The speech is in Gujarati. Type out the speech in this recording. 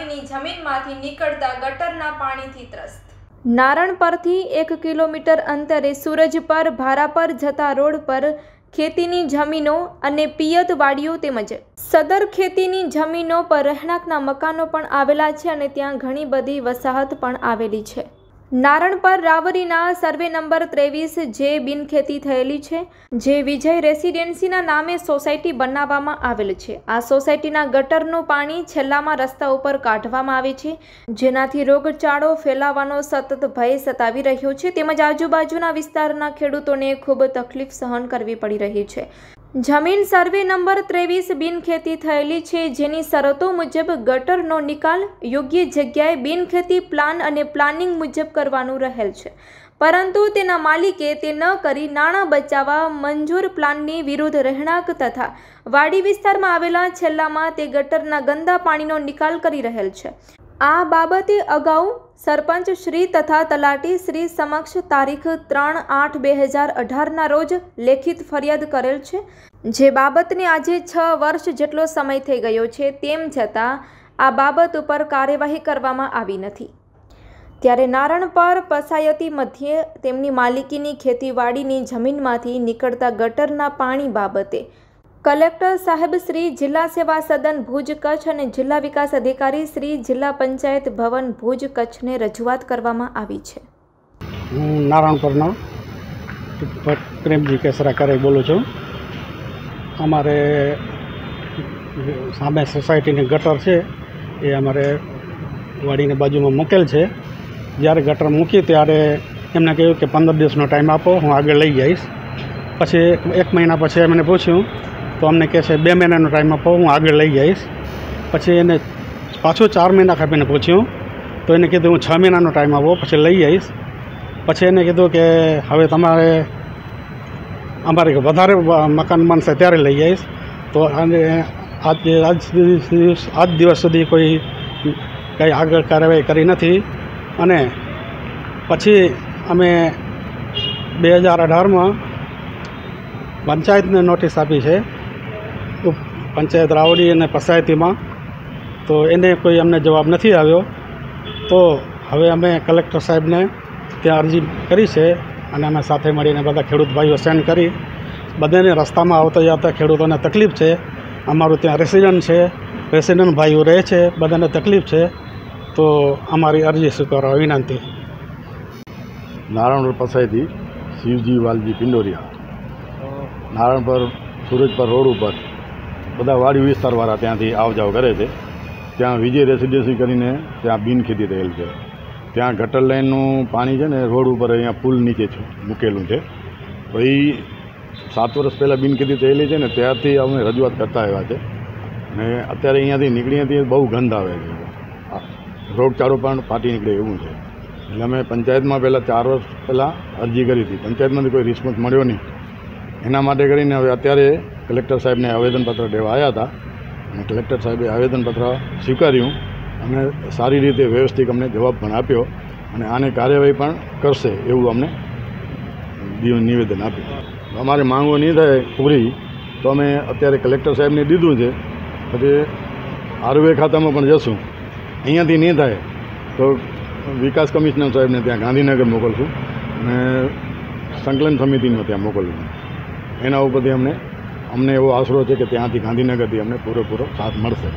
વાડીની જમીનમાંથી નીકળતા ગટરના પાણીથી ત્રસ્ત. નારણ પરથી એક કિલોમીટર અંતરે સૂરજ પર, ભારા પર જતા રોડ પર ખેતીની જમીનો અને પિયત વાડીઓ તેમજ સદર ખેતીની જમીનો પર રહેણાંકના મકાનો પણ આવેલા છે અને ત્યાં ઘણી બધી વસાહત પણ આવેલી છે. નારણ પર રાવરીના સર્વે નંબર ત્રેવીસ જે બિનખેતી થયેલી છે, જે વિજય રેસિડેન્સીના નામે સોસાયટી બનાવવામાં આવેલ છે. આ સોસાયટીના ગટરનું પાણી છેલ્લામાં રસ્તા ઉપર કાઢવામાં આવે છે, જેનાથી રોગચાળો ફેલાવાનો સતત ભય સતાવી રહ્યો છે. તેમજ આજુબાજુના વિસ્તારના ખેડૂતોને ખૂબ તકલીફ સહન કરવી પડી રહી છે. જમીન સર્વે નંબર ત્રેવીસ બિનખેતી થયેલી છે. જેની શરતો મુજબ ગટરનો નિકાલ યોગ્ય જગ્યાએ બિનખેતી પ્લાન અને પ્લાનિંગ મુજબ કરવાનું રહેલ છે. પરંતુ તેના માલિકે તે ન કરી નાણાં બચાવવા, મંજૂર પ્લાનની વિરુદ્ધ રહેણાંક તથા વાડી વિસ્તારમાં આવેલા છેલ્લામાં તે ગટરના ગંદા પાણીનો નિકાલ કરી રહેલ છે. આ બાબતે અગાઉ સરપંચ શ્રી તથા તલાટી શ્રી સમક્ષ તારીખ ત્રણ આઠ બે હજાર અઢારના રોજ લેખિત ફરિયાદ કરેલ છે. જે બાબતને આજે છ વર્ષ જેટલો સમય થઈ ગયો છે તેમ છતાં આ બાબત ઉપર કાર્યવાહી કરવામાં આવી નથી. ત્યારે નારણ પર પસાયતી મધ્યે તેમની માલિકીની ખેતીવાડીની જમીનમાંથી નીકળતા ગટરના પાણી બાબતે કલેક્ટર સાહેબ શ્રી જિલ્લા સેવા સદન ભુજ કચ્છ અને જિલ્લા વિકાસ અધિકારી શ્રી જિલ્લા પંચાયત ભવન ભુજ કચ્છને રજૂઆત કરવામાં આવી છે. હું નારાયણપુરનો પ્રેમજી કેસરા કરે બોલું છું. અમારે સામે સોસાયટીની ગટર છે, એ અમારે વાડીની બાજુમાં મૂકેલ છે. જ્યારે ગટર મૂકી ત્યારે એમને કહ્યું કે પંદર દિવસનો ટાઈમ આપો, હું આગળ લઈ જઈશ પછી એક મહિના પછી એમને પૂછ્યું તો અમને કહે છે, બે મહિનાનો ટાઈમ આપો, હું આગળ લઈ જઈશ. પછી એને પાછું ચાર મહિના કાપીને પૂછ્યું. તો એને કીધું, હું છ મહિનાનો ટાઈમ આપો, પછી લઈ જઈશ. પછી એને કીધું કે, હવે તમારે, અમારે વધારે મકાન બનશે ત્યારે લઈ જઈશ. તો આજ આજ આજ દિવસ સુધી કોઈ કંઈ આગળ કાર્યવાહી કરી નથી. અને પછી અમે બે હજાર અઢારમાં પંચાયતને નોટિસ આપી છે પંચાયત રાવડી અને પંચાયતીમાં. તો એને કોઈ અમને જવાબ નથી આવ્યો. તો હવે અમે કલેક્ટર સાહેબને ત્યાં અરજી કરી છે અને અમે સાથે મળીને બધા ખેડૂત ભાઈઓ સેન્ડ કરી. બધાને રસ્તામાં આવતા જતા ખેડૂતોને તકલીફ છે. અમારું ત્યાં રેસિડન્ટ છે. રેસિડન્ટ ભાઈઓ રહે છે. બધાને તકલીફ છે. તો અમારી અરજી સ્વીકારવા વિનંતી. નારાયણપુર પસાઈથી શિવજી વાલજી પિંડોરિયા. નારાયણપુર સુરજપર રોડ ઉપર. બધા વાડી વિસ્તારવાળા ત્યાંથી આવ જાવ કરે છે. ત્યાં વિજય રેસિડેન્સી કરીને ત્યાં બિનખેતી થયેલ છે. ત્યાં ગટર લાઇનનું પાણી છે ને, રોડ ઉપર અહીંયા પુલ નીચે છે, મૂકેલું છે. તો સાત વર્ષ પહેલાં બિનખેતી થયેલી છે ને, ત્યારથી અમે રજૂઆત કરતા આવ્યા છે. ને અત્યારે અહીંયાથી નીકળી હતી બહુ ગંધ આવે છે. રોગચાળો પણ ફાટી નીકળે એવું છે. એટલે અમે પંચાયતમાં પહેલાં ચાર વર્ષ પહેલાં અરજી કરી હતી. પંચાયતમાંથી કોઈ રિસ્પોન્સ મળ્યો નહીં. એના માટે કરીને હવે અત્યારે કલેક્ટર સાહેબને આવેદનપત્ર દેવા આવ્યા હતા. અને કલેક્ટર સાહેબે આવેદનપત્ર સ્વીકાર્યું અને સારી રીતે વ્યવસ્થિત અમને જવાબ પણ આપ્યો અને આને કાર્યવાહી પણ કરશે એવું અમને નિવેદન આપ્યું. અમારે માંગો નહીં થાય પૂરી, તો અમે અત્યારે કલેક્ટર સાહેબને દીધું છે. પછી આરવે ખાતામાં પણ જશું. અહીંયાથી નહીં થાય તો વિકાસ કમિશનર સાહેબને ત્યાં ગાંધીનગર મોકલશું અને સંકલન સમિતિમાં ત્યાં મોકલશું. એના ઉપરથી અમને અમને એવો આશરો છે કે ત્યાંથી ગાંધીનગરથી અમને પૂરેપૂરો સાથ મળશે.